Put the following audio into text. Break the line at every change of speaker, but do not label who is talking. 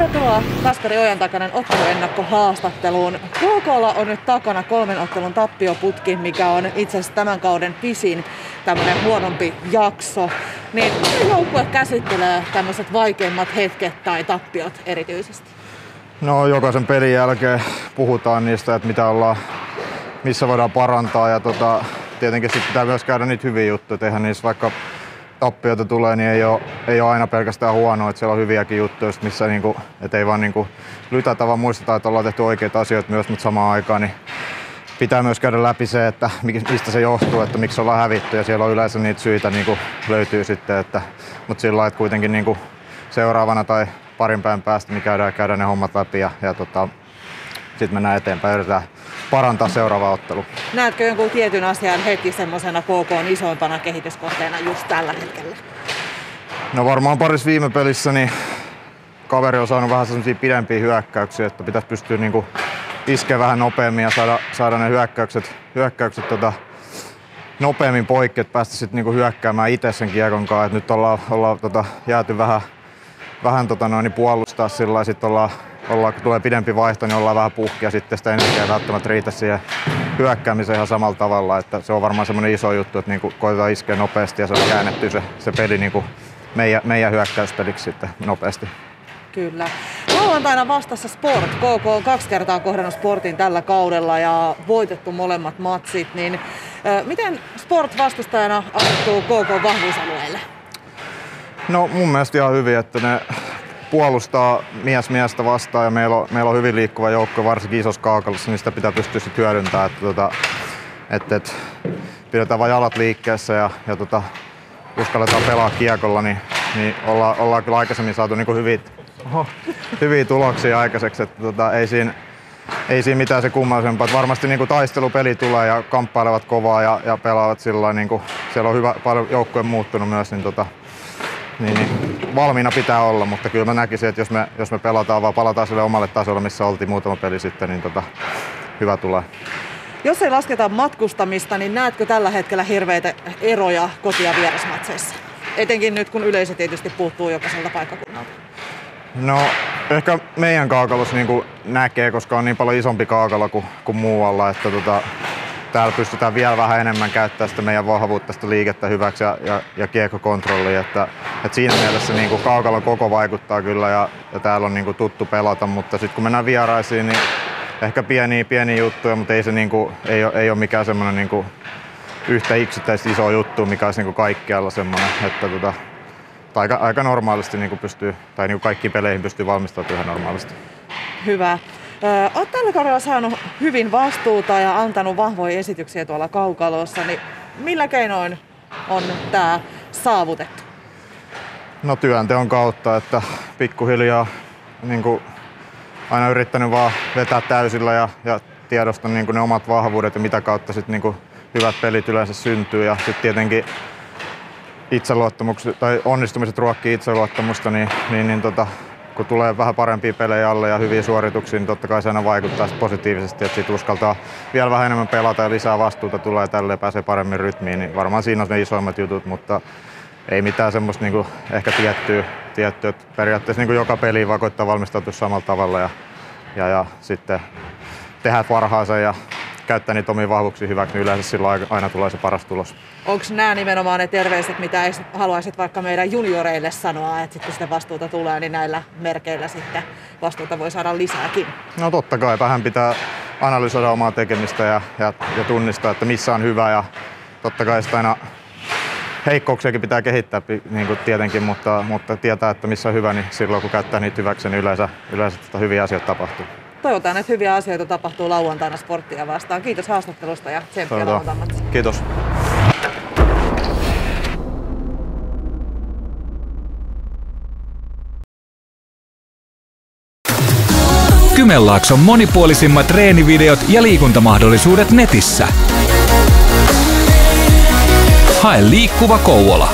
Tervetuloa Kasperi Ojantakainen otteluennakkohaastatteluun. KKlla on nyt takana kolmen ottelun tappioputki, mikä on itse asiassa tämän kauden pisin tämmöinen huonompi jakso. Niin miten joukkue käsittelee tämmöiset vaikeimmat hetket tai tappiot erityisesti?
No jokaisen pelin jälkeen puhutaan niistä, että mitä ollaan, missä voidaan parantaa ja tota, tietenkin sitten pitää myös käydä niitä hyviä juttuja, eihän niissä vaikka tappioita tulee, niin ei ole, ei ole aina pelkästään huonoa, että siellä on hyviäkin juttuja, missä niinku, et ei vaan niinku lytätä, vaan muistetaan, että ollaan tehty oikeita asioita myös, mutta samaan aikaan niin pitää myös käydä läpi se, että mistä se johtuu, että miksi ollaan hävitty ja siellä on yleensä niitä syitä niin löytyy sitten, että, mutta sillä että kuitenkin niin seuraavana tai parin päivän päästä niin käydään, käydään ne hommat läpi ja, ja tota, sitten mennään eteenpäin yritetään parantaa seuraava ottelu.
Näetkö jonkun tietyn asian heti semmoisena KK isoimpana kehityskohteena just tällä hetkellä?
No varmaan parissa viime pelissä niin kaveri on saanut vähän sellaisia pidempiä hyökkäyksiä, että pitäisi pystyä niinku iskeä vähän nopeammin ja saada, saada ne hyökkäykset, hyökkäykset tota, nopeammin poikki, että päästä sitten niinku hyökkäämään itse sen kiekon kanssa. Et nyt ollaan, ollaan tota, jääty vähän, vähän tota noin, puolustaa sillä sitten ollaan ollaan, kun tulee pidempi vaihto, niin ollaan vähän puhkia sitten sitä energiaa välttämättä riitä siihen hyökkäämiseen ihan samalla tavalla. Että se on varmaan semmoinen iso juttu, että niin koitetaan iskeä nopeasti ja se on käännetty se, se peli niin kuin meidän, meidän hyökkäyspeliksi sitten nopeasti.
Kyllä. Lauantaina vastassa Sport. KK on kaksi kertaa kohdannut Sportin tällä kaudella ja voitettu molemmat matsit. Niin, äh, miten Sport vastustajana asettuu KK vahvuusalueelle?
No mun mielestä ihan hyvin, että ne puolustaa mies miestä vastaan ja meillä on, meillä on hyvin liikkuva joukko, varsinkin isossa kaukalossa, niin sitä pitää pystyä sitten hyödyntämään. Että, tota, että, että pidetään vain jalat liikkeessä ja, ja tota, uskalletaan pelaa kiekolla, niin, niin olla, ollaan kyllä aikaisemmin saatu niin hyviä, oho, hyviä tuloksia aikaiseksi. Että, tota, ei, siinä, ei siinä mitään se kummallisempaa. Että varmasti niin kuin taistelupeli tulee ja kamppailevat kovaa ja, ja pelaavat sillä niin kuin, siellä on hyvä, paljon joukkojen muuttunut myös, niin tota, niin, niin valmiina pitää olla, mutta kyllä mä näkisin, että jos me, jos me pelataan vaan palataan sille omalle tasolle, missä oltiin muutama peli sitten, niin tota, hyvä tulee.
Jos ei lasketa matkustamista, niin näetkö tällä hetkellä hirveitä eroja koti- ja vierasmatseissa? Etenkin nyt, kun yleisö tietysti puuttuu jokaiselta paikkakunnalta.
No, ehkä meidän kaakalos niin näkee, koska on niin paljon isompi kaakalo kuin, kuin muualla, että tota, täällä pystytään vielä vähän enemmän käyttämään sitä meidän vahvuutta, sitä liikettä hyväksi ja, ja, ja kiekkokontrollia. Että, että siinä mielessä niin kuin koko vaikuttaa kyllä ja, ja täällä on niin kuin tuttu pelata, mutta sitten kun mennään vieraisiin, niin ehkä pieniä, pieniä juttuja, mutta ei se niin kuin, ei, ole, ei ole mikään semmoinen niin kuin yhtä yksittäistä iso juttu, mikä olisi niin kuin kaikkialla semmoinen, että tota, aika, aika normaalisti niin kuin pystyy, tai niin kuin kaikkiin peleihin pystyy valmistautumaan ihan normaalisti.
Hyvä. Olet tällä kaudella saanut hyvin vastuuta ja antanut vahvoja esityksiä tuolla kaukalossa, niin millä keinoin on tämä saavutettu?
No työnteon kautta, että pikkuhiljaa niin kuin aina yrittänyt vaan vetää täysillä ja, ja tiedosta niin ne omat vahvuudet ja mitä kautta sit niin kuin hyvät pelit yleensä syntyy. Ja sitten tietenkin itseluottamukset tai onnistumiset ruokkii itseluottamusta, niin, niin, niin tota, kun tulee vähän parempia pelejä alle ja hyviä suorituksia, niin totta kai se aina vaikuttaa positiivisesti, että siitä uskaltaa vielä vähän enemmän pelata ja lisää vastuuta tulee tälle ja pääsee paremmin rytmiin, niin varmaan siinä on ne isoimmat jutut, mutta ei mitään semmoista niin ehkä tiettyä, tiettyä että periaatteessa niin joka peli vaan valmistautua samalla tavalla ja, ja, ja sitten tehdä parhaansa ja käyttää niitä omia vahvuuksia hyväksi, niin yleensä silloin aina tulee se paras tulos.
Onko nämä nimenomaan ne terveiset, mitä haluaisit vaikka meidän junioreille sanoa, että sitten sitä vastuuta tulee, niin näillä merkeillä sitten vastuuta voi saada lisääkin?
No totta kai, vähän pitää analysoida omaa tekemistä ja, ja, ja tunnistaa, että missä on hyvä ja totta kai sitä aina heikkouksiakin pitää kehittää niin kuin tietenkin, mutta, mutta tietää, että missä on hyvä, niin silloin kun käyttää niitä hyväksi, niin yleensä, yleensä hyviä asioita tapahtuu
toivotaan, että hyviä asioita tapahtuu lauantaina sporttia vastaan. Kiitos haastattelusta ja tsemppiä lauantaina.
Kiitos.
Kymenlaakson monipuolisimmat treenivideot ja liikuntamahdollisuudet netissä. Hae liikkuva Kouvola.